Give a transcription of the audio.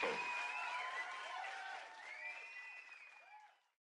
circle.